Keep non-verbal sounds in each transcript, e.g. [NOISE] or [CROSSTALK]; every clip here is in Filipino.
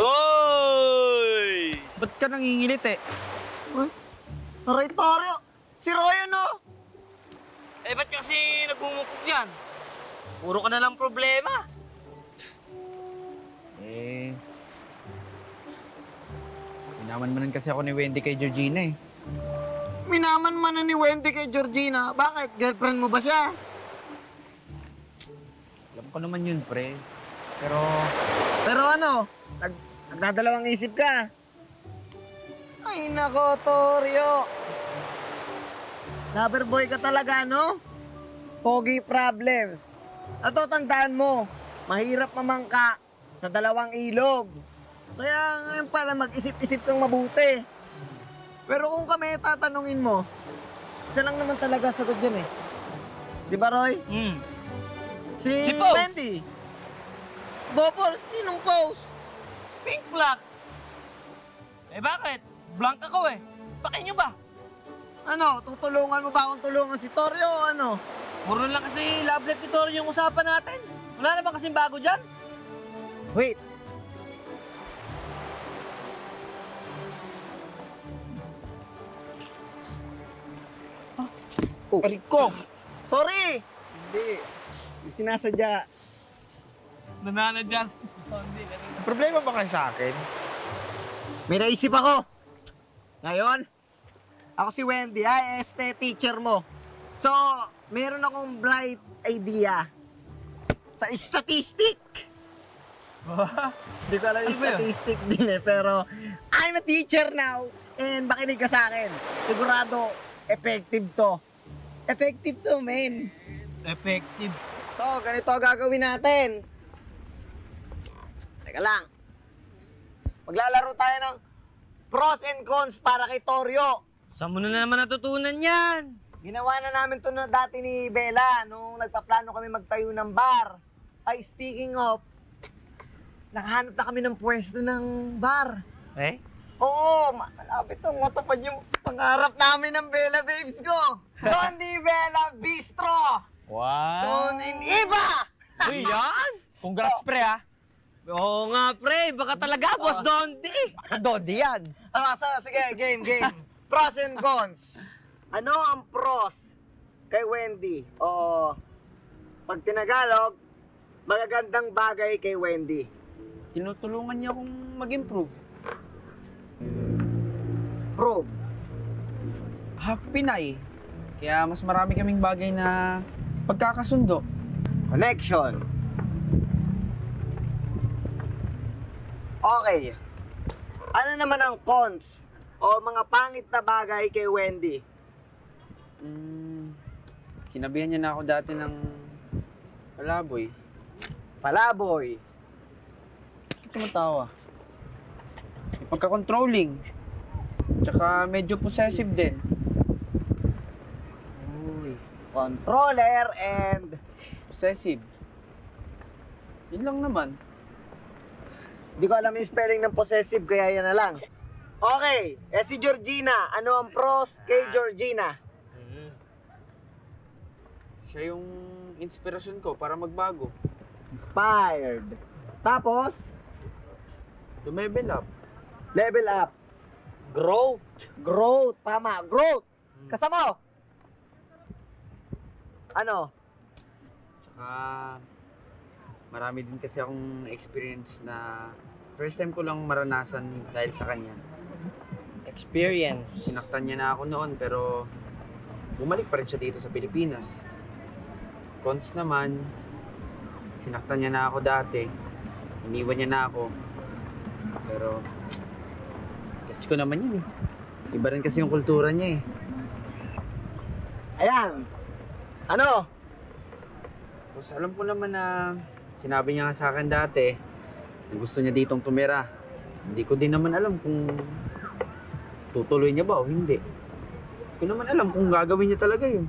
Oy! Ba't ka nangingilit eh? Uy, aray Toryo! Si Roy no? Eh, ba't kasi nagmumukog yan? Puro ka na lang problema. Eh... Minaman-manan kasi ako ni Wendy kay Georgina eh. Minaman man na ni Wendy kay Georgina. Bakit? Girlfriend mo ba siya? Alam ko naman yun, pre. Pero... Pero ano? Nag nagdadalawang isip ka. Ay nako, Toryo. Lover boy ka talaga, no? Pogi problems. At tandaan mo, mahirap mamangka sa dalawang ilog. Kaya ngayon pala mag-isip-isip kang mabuti. Pero kung kami tatanungin mo, isa lang naman talaga sagot dyan eh. Di ba, Roy? Hmm. Si, Si Pose. Wendy. Bopol, sinong pose? Pink black. Eh, bakit? Blank ako eh. Bakit nyo ba? Ano, tutulungan mo ba akong tulungan si Toryo o ano? Puro lang kasi love life ni Toro yung usapan natin. Wala naman kasing bago dyan. Wait. Oh. Pariko! Sorry! Hindi sinasadya. Nananadyan. Kanina. Problema ba kayo sa akin? May naisip ako. Ngayon, ako si Wendy, ay este teacher mo. So, meron akong bright idea sa statistic. [LAUGHS] Hindi ko alam yun? statistic din eh, pero I'm a teacher now and makinig ka sa akin. Sigurado, effective to. Effective to, men. Effective. So, ganito ang gagawin natin. Teka lang. Maglalaro tayo ng pros and cons para kay Toryo. Saan mo na naman natutunan yan? Ginawa na namin to na dati ni Bella nung nagpaplano kami magtayo ng bar. Ay, speaking of, nakahanap na kami ng pwesto ng bar. Eh? Oo, ma- malapit to. Matupad yung pangarap namin ng Bella Babes ko. [LAUGHS] Don Di Bella Bistro! Wow! Son in Iba! Uy, yes! [LAUGHS] Congrats, pre ah! Oo nga, pre. Baka talaga, Boss Dondi. Dodi yan! Ah, so, sige, game, game. Pros and cons. Ano ang pros kay Wendy? O, pag tinagalog, magagandang bagay kay Wendy. Tinutulungan niya akong mag-improve. Prove. Half Pinay. Kaya mas marami kaming bagay na pagkakasundo. Connection. Okay. Ano naman ang cons o mga pangit na bagay kay Wendy? Mm, sinabihan niya na ako dati ng palaboy. Palaboy. Bakit tumatawa? May pagka-controlling. Tsaka medyo possessive din. Uy. Controller and Possessive. Yun lang naman. Hindi ko alam yung spelling ng possessive, kaya yan na lang. Okay, eh si Georgina. Ano ang pros kay Georgina? Siya yung inspirasyon ko para magbago. Inspired. Tapos, Lumevel up. level up. Growth. Growth. Tama, growth. Kasama. Ano? Tsaka marami din kasi akong experience na first time ko lang maranasan dahil sa kanya. Experience. Sinaktan niya na ako noon pero bumalik pa rin siya dito sa Pilipinas. Cons naman, sinaktan niya na ako dati. Iniwan niya na ako. Pero, gets ko naman yun eh. Iba rin kasi yung kultura niya eh. Ayan. Ano? Tapos alam ko naman na sinabi niya nga sa akin dati na gusto niya ditong tumira. Hindi ko din naman alam kung tutuloy niya ba o hindi. Hindi ko naman alam kung gagawin niya talaga yun.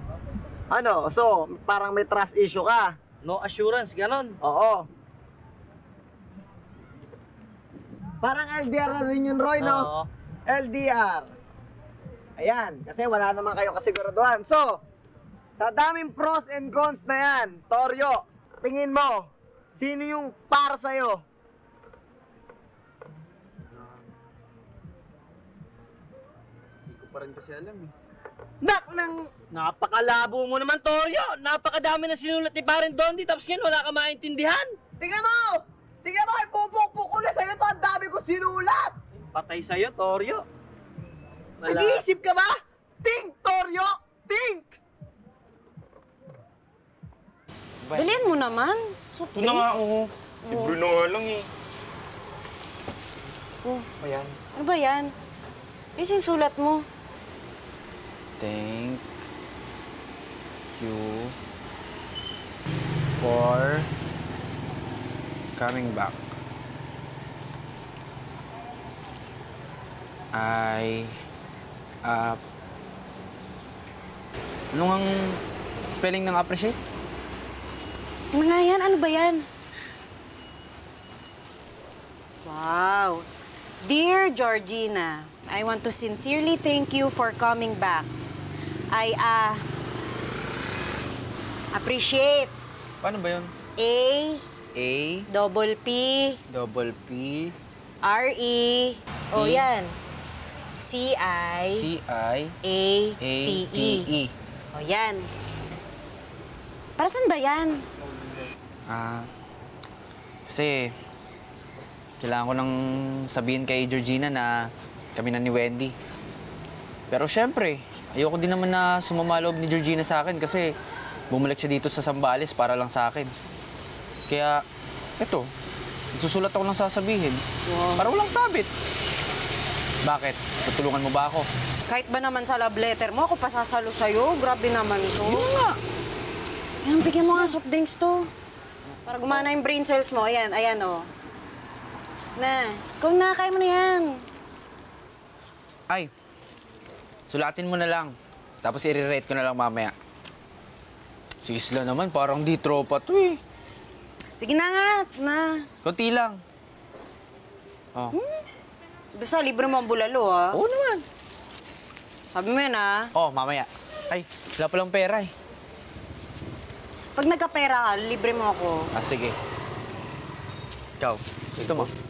Ano? So, parang may trust issue ka. No assurance, ganon. Oo. Parang LDR na rin yun, Roy, no? Oo. LDR. Ayan, kasi wala naman kayo kasiguraduhan. So, sa daming pros and cons na yan, Toryo, tingin mo, Sino yung para sa'yo? Hindi ko pa rin kasi alam eh. Nak nang... Napakalabo mo naman, Torio! Napakadami na sinulat ni Paren Dondi, tapos ngayon wala ka maintindihan! Tingnan mo! Tingnan mo! Ipupukpuk ko na sa'yo to! Ang dami ko sinulat! Patay sa'yo, Torio! Wala. Nag-iisip ka ba? Think, Torio! Think! Dalian mo naman. So, Ito na nga ako. Si Bruno nga lang eh. Oh, ano ba yan? Is yung sulat mo. Thank you for coming back. I uh, ano ang spelling ng appreciate? Nga yan? Ano ba yan? Wow. Dear Georgina, I want to sincerely thank you for coming back. I, uh, appreciate Paano ba yun? A, A, double P, double P, R, E, o E. yan. C, I, C, I, A, A, T, T, E. E. O yan. Para saan ba yan? Ah, kasi kailangan ko nang sabihin kay Georgina na kami na ni Wendy. Pero syempre, ayoko din naman na sumama loob ni Georgina sa akin kasi bumalik siya dito sa Sambales para lang sa akin. Kaya, eto, susulat ako ng sasabihin. Para walang sabit. Bakit? Tutulungan mo ba ako? Kahit ba naman sa love letter mo, ako pasasalo sa'yo. Grabe naman to. Yun nga. Ayan, bigyan mo nga soft drinks to. Para gumana yung brain cells mo. Ayan, ayan o. Na, ikaw na, kaya mo na yan. Ay, sulatin mo na lang. Tapos i-rate ko na lang mamaya. Si Isla naman, parang di tropa to eh. Sige na nga, na. Konti lang. Oh. Basta libre mo ang bulalo, ha? Oo naman. Sabi mo yan, ha? Oh, mamaya. Ay, wala palang pera eh. Pag nagkapera ka, libre mo ako. Ah, sige. Ikaw, gusto mo?